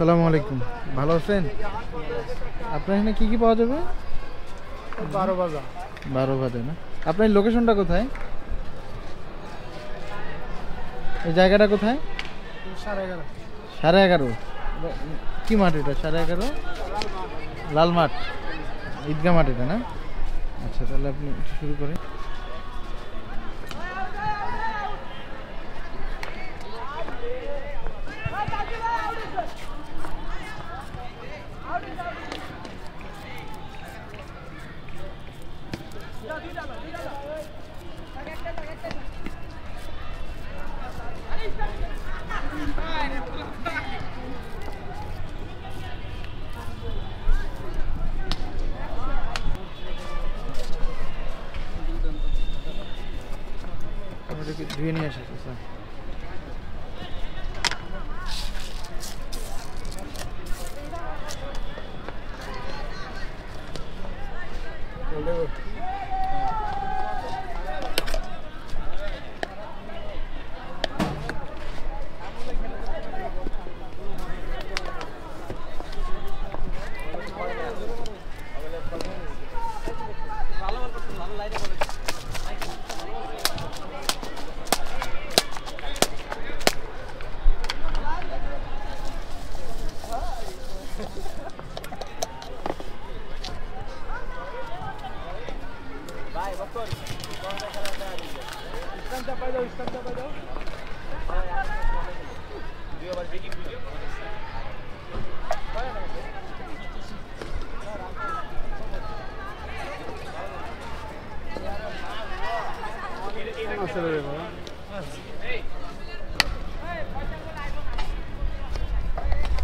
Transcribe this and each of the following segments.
আসসালামু আলাইকুম। ভালো আছেন? আপনার এখানে কি কি পাওয়া যাবে? বারো বাজা বারো বাজে না? আপনার লোকেশনটা কোথায়? এই জায়গাটা কোথায়? সাড়ে এগারো। সাড়ে এগারো। কী মাঠ এটা? সাড়ে এগারো? লাল মাঠ ঈদগা মাঠ এটা না? আচ্ছা তাহলে আপনি শুরু করেন। Düğünü yaşatıyorsun.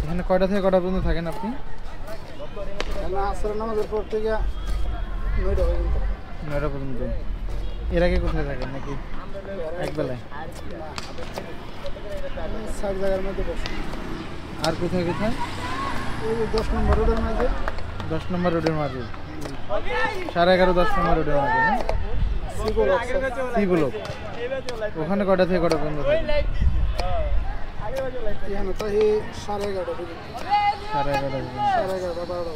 এখানে কয়টা থেকে কটা পর্যন্ত থাকেন আপনি? আসর নামাজের পর থেকে নয়টা পর্যন্ত। নয়টা পর্যন্ত। এর আগে কোথায় থাকেন নাকি? এক বেলায়। সাত জায়গার মধ্যে বসে। আর কোথায় কোথায়? দশ নম্বর রোডের মাঝে। দশ নম্বর রোডের মাঝে। সাড়ে এগারো দশ নম্বর রোডের মাঝে না? সিগোল ওখানে কটা থেকে কটা পর্যন্ত এই সাড়ে এগারোটা সাড়ে এগারোটা সাড়ে এগারোটা বারোটা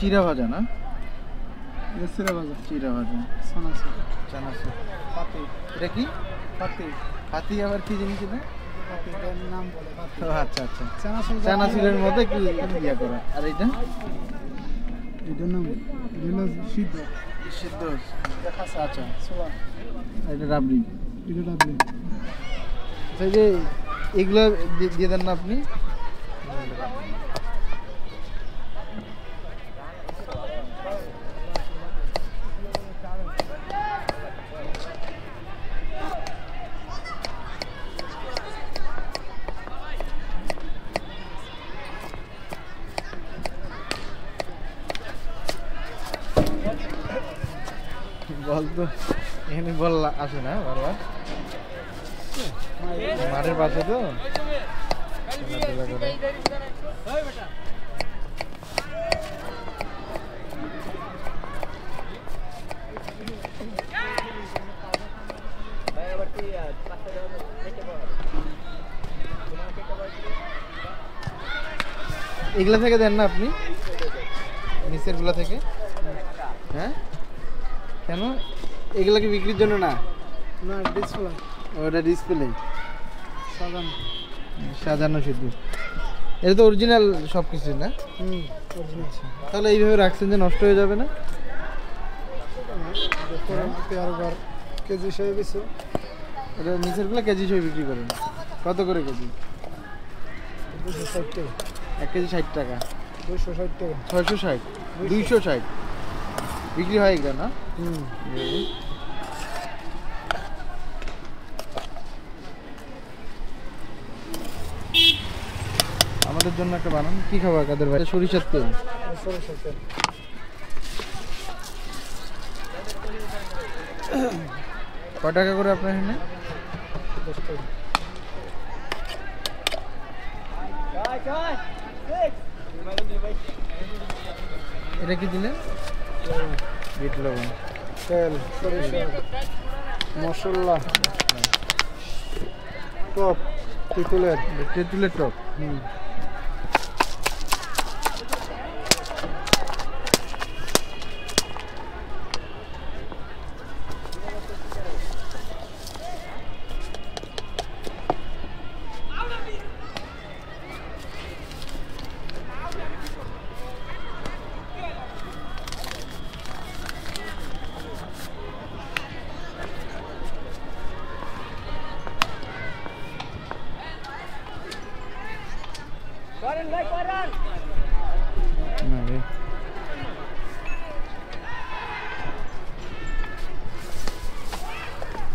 চিরা ভাজা না? সিরা বাজা চিরা ভাজা। সানাসি চানাচুর। পাতি। এটা কি? পাতি। হাতি আবার কি জিনিস এটা? নাম বলে আচ্ছা আচ্ছা। চানাচুর চানাচুরের মধ্যে একটু ইয়া করা। আর এটা এটার নাম এটা সিদ্ধ। আচ্ছা। এটা রাবড়ি। এটা ডাবলি আচ্ছা যে এগুলো দিয়ে- দিয়ে দেন না আপনি? বল এখানে বল আসে না বারবার। মাঠের পাশে তো। এগুলা থেকে দেন না আপনি? নিচেরগুলা থেকে? হ্যাঁ? কেন? এগুলা কি বিক্রির জন্য না? না ডিসপ্লে ওটা ডিসপ্লে সাজান। সাজানো শুধু। এটা তো অরিজিনাল সব কিছু না? হুম তাহলে এইভাবে রাখছেন যে নষ্ট হয়ে যাবে না? বার কেজি হিসেবে বেশি এটা নিচেরগুলো কেজি হিসেবে বিক্রি করেন। কত করে কেজি? দুশো ষাট টাকা। এক কেজি ষাট টাকা। দুশো ষাট টাকা। ছয়শো ষাট? দুইশো ষাট? বিক্রি হয় এগুলো না? হুম। আমাদের জন্য একটা বানান? কি খাবার কাদের ভাই? সরিষার তেল। সরষের তেল কয় টাকা করে আপনার এখানে? এটা কি দিলেন? বিট লবণ। তেল সরিষা মশলা টপ পিতলের তেঁতুলের টক। হুম।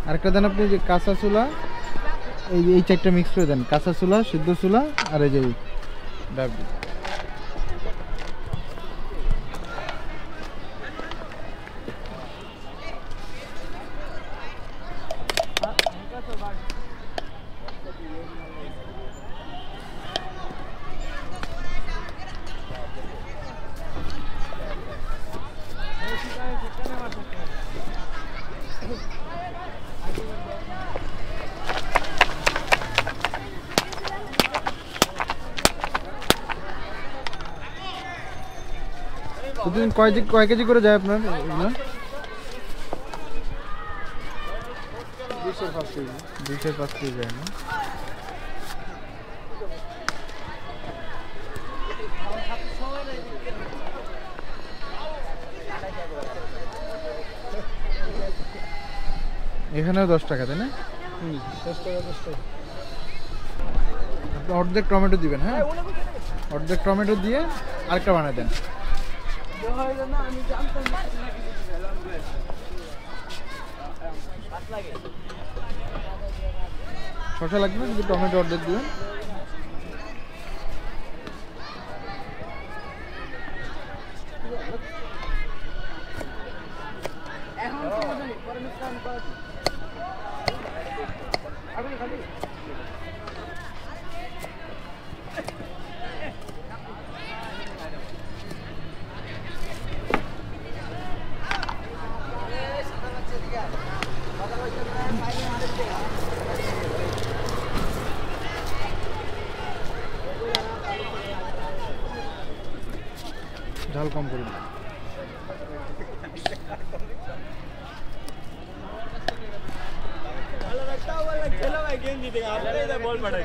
আরেকটা দেন আপনি যে কাঁচা চুলা, এই এই চারটা মিক্স করে দেন, কাঁচা চুলা, সিদ্ধ চুলা, আর এই যে এই প্রতিদিন কয় জি- কয় কেজি করে যায় আপনার? এগুলো? দুশো পাঁচ কেজি দুইশো পাঁচ কেজি যায় না? এখানেও দশ টাকা তাই না? দশ টাকা দশ টাকা। আপনি অর্ধেক টমেটো দিবেন হ্যাঁ? অর্ধেক টমেটো দিয়ে আরেকটা বানিয়ে দেন। শশা লাগবে যদি টমেটো অর্ধেক দিবেন। ঝাল কম করে দিন মানে